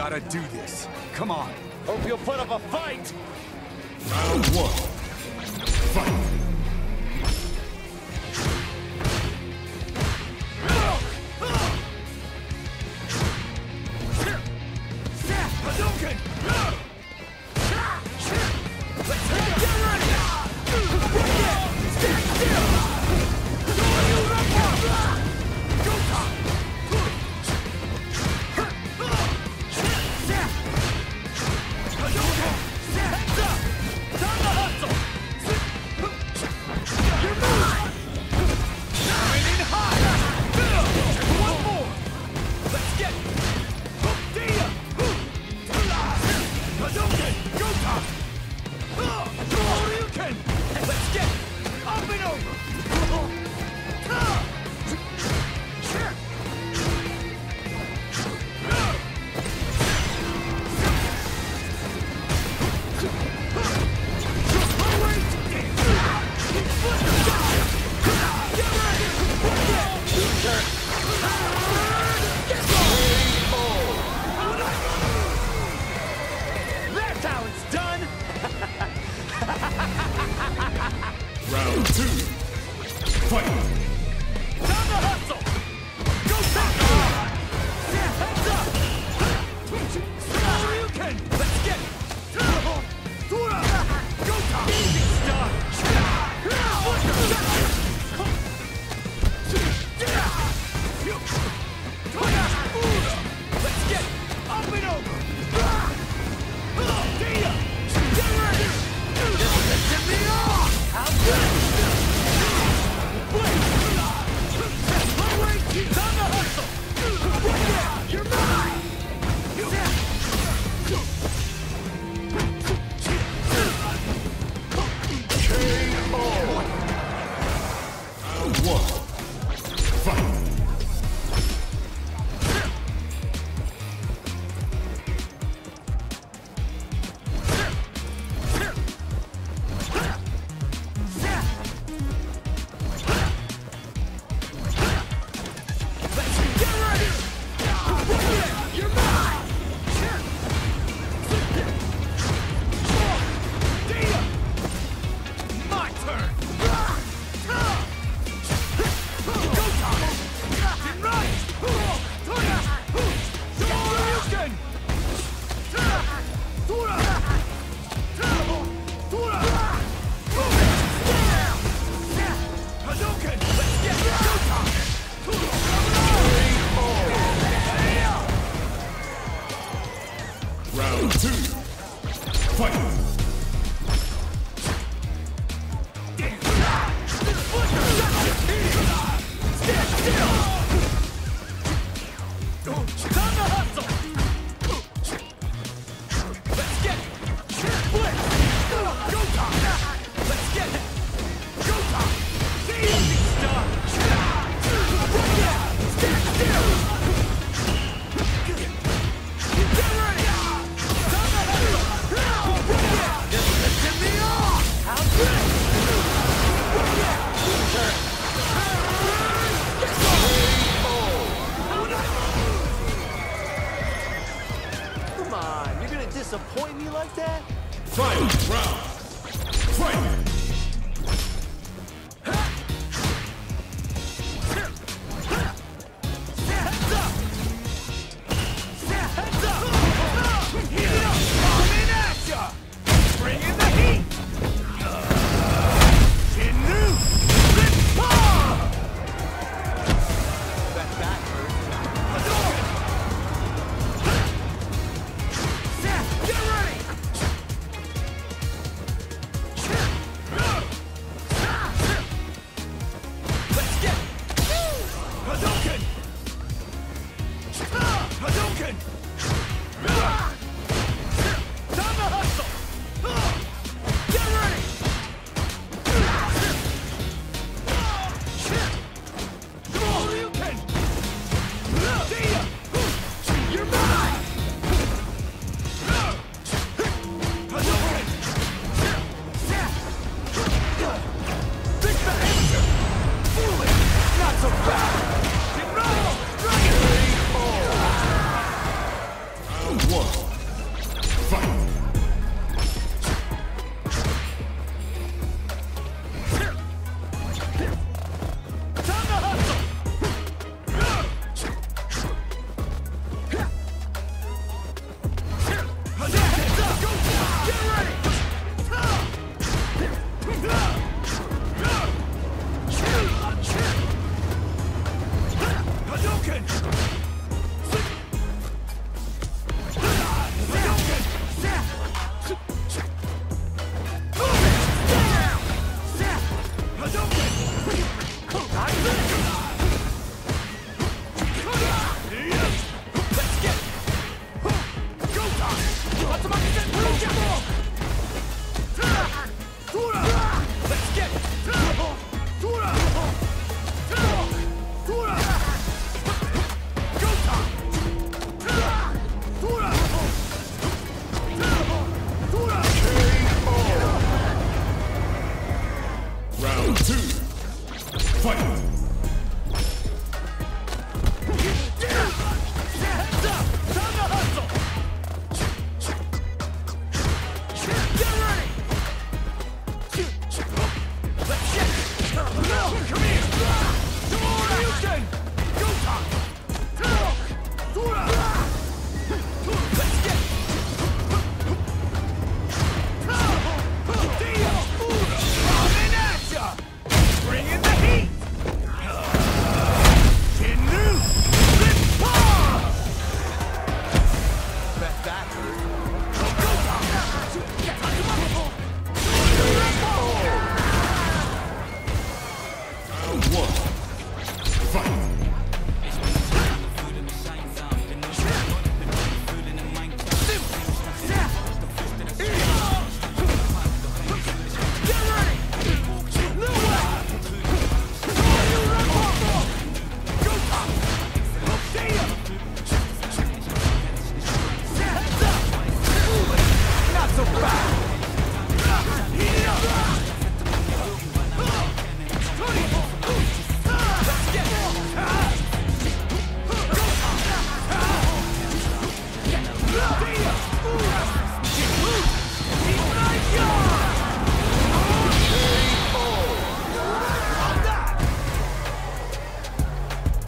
gotta do this. Come on. Hope you'll put up a fight! Round one. Fight! Hadouken!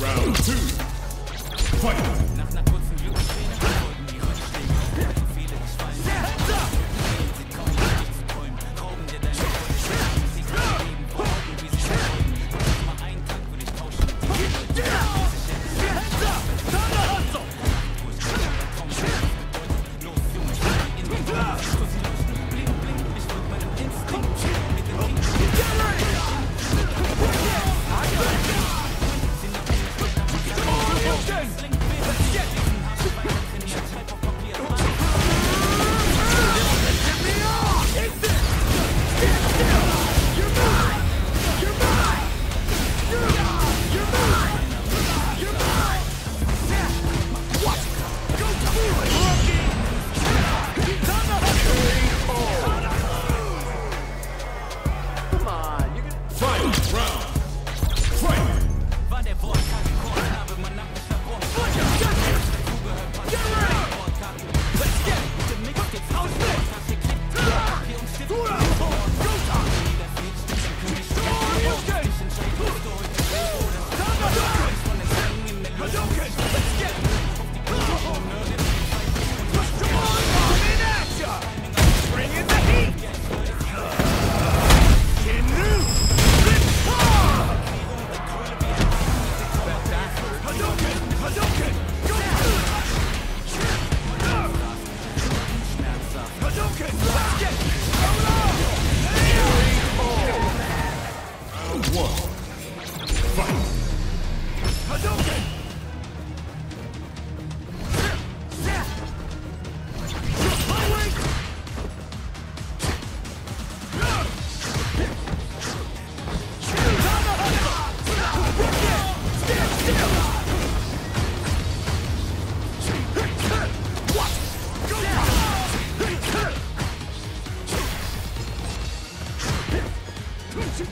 Round 2. Fight! Nach einer kurzen Glückssträhne.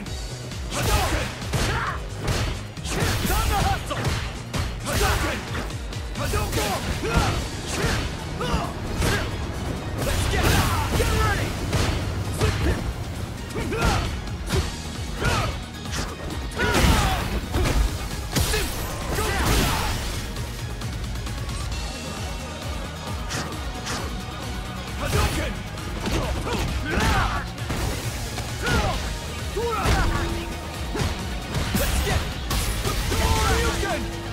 Open! England.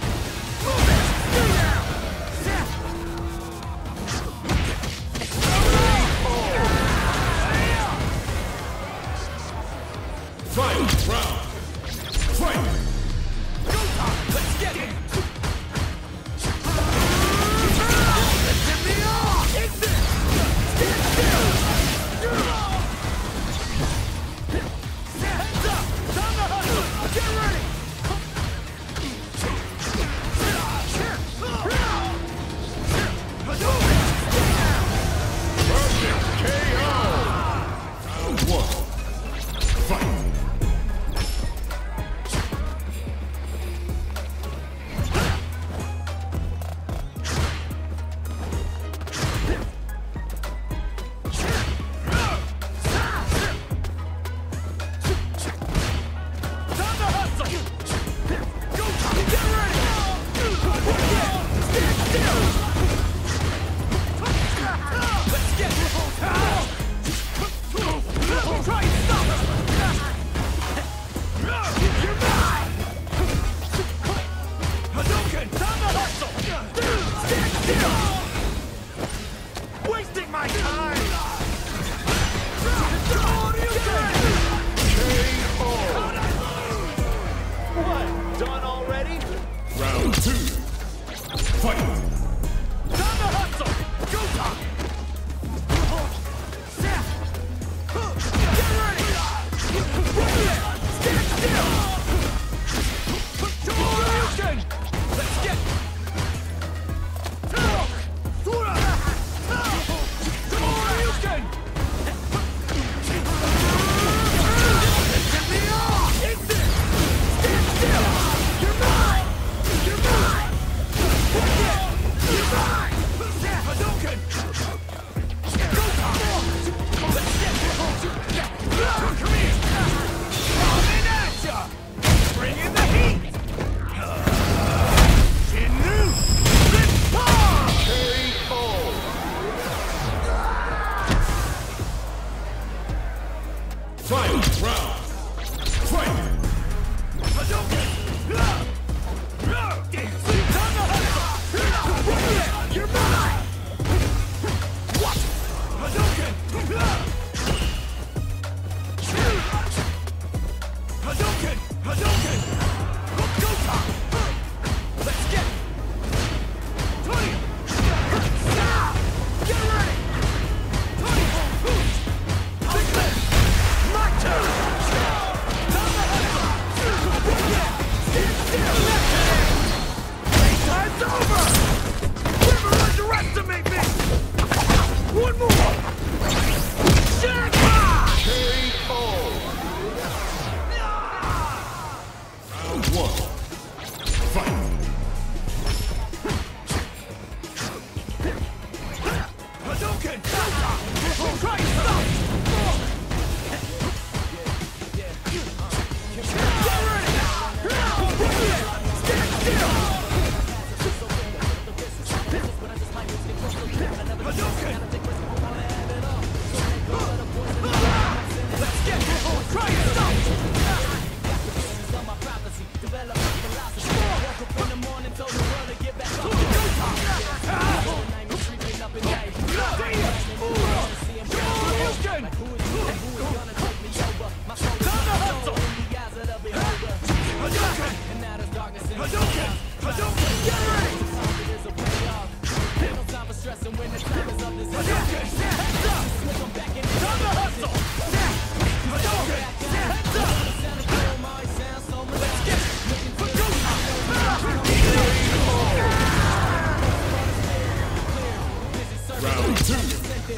Hadouken!